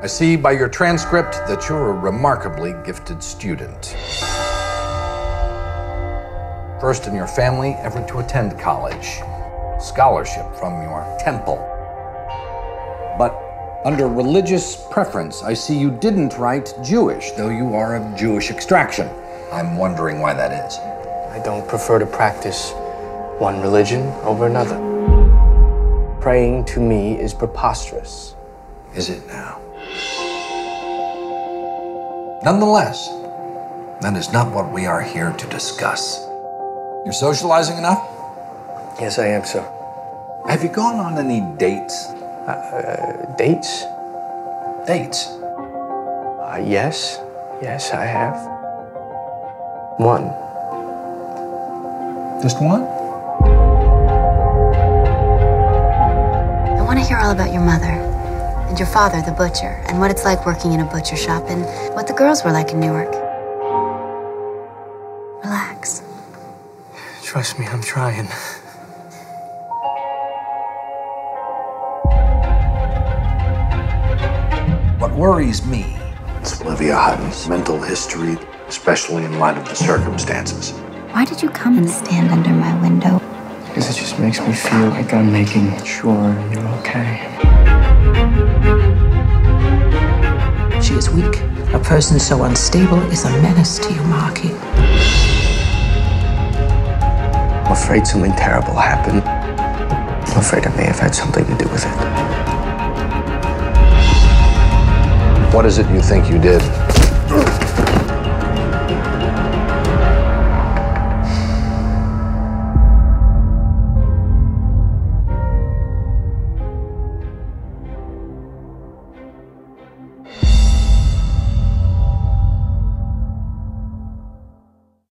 I see by your transcript that you're a remarkably gifted student. First in your family ever to attend college. Scholarship from your temple. But under religious preference, I see you didn't write Jewish, though you are of Jewish extraction. I'm wondering why that is. I don't prefer to practice one religion over another. Praying to me is preposterous. Is it now? Nonetheless, that is not what we are here to discuss. You're socializing enough? Yes, I am, sir. Have you gone on any dates? Uh, dates? Dates? Uh, yes. Yes, I have. One. Just one? I want to hear all about your mother and your father, the butcher, and what it's like working in a butcher shop and what the girls were like in Newark. Relax. Trust me, I'm trying. What worries me It's Olivia Hutton's mental history, especially in light of the circumstances. Why did you come and stand under my window? Because it just makes me feel like I'm making sure you're okay. Is weak. A person so unstable is a menace to you, Marky. I'm afraid something terrible happened. I'm afraid I may have had something to do with it. What is it you think you did?